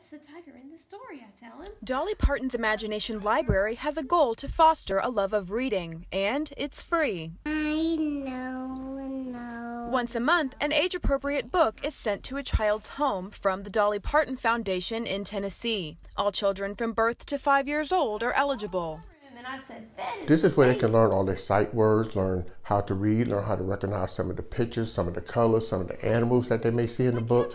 That's the tiger in the story, I tell him. Dolly Parton's Imagination Library has a goal to foster a love of reading, and it's free. I know, know. Once a month, an age appropriate book is sent to a child's home from the Dolly Parton Foundation in Tennessee. All children from birth to five years old are eligible. Said, "That is This is where they can learn all their sight words, learn how to read, learn how to recognize some of the pictures, some of the colors, some of the animals that they may see in the book.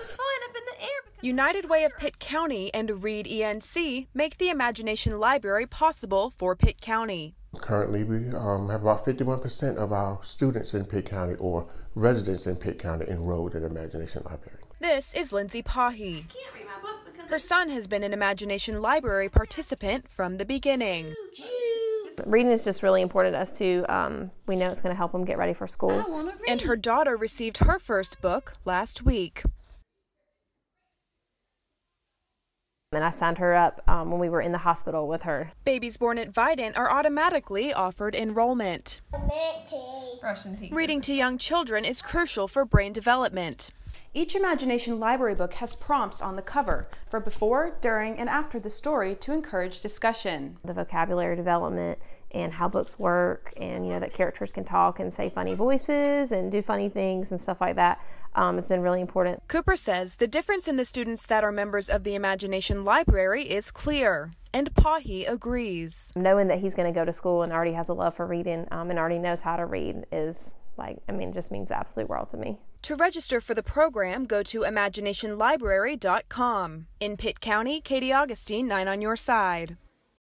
United Way of Pitt County and Read ENC make the Imagination Library possible for Pitt County. Currently, we um, have about 51% of our students in Pitt County or residents in Pitt County enrolled in Imagination Library. This is Lindsay Pahi. I can't read my book because Her son has been an Imagination Library participant from the beginning. Reading is just really important to us too. Um, we know it's going to help them get ready for school. I want to read. And her daughter received her first book last week. And I signed her up um, when we were in the hospital with her. Babies born at Vidant are automatically offered enrollment. brushing teeth. Reading to young children is crucial for brain development. Each Imagination Library book has prompts on the cover for before, during, and after the story to encourage discussion. The vocabulary development and how books work, and you know that characters can talk and say funny voices and do funny things and stuff like that. Um, it's been really important. Cooper says the difference in the students that are members of the Imagination Library is clear, and Pahi agrees. Knowing that he's going to go to school and already has a love for reading um, and already knows how to read is like, I mean, it just means the absolute world to me. To register for the program, go to imaginationlibrary.com. In Pitt County, Katie Augustine, 9 on your side.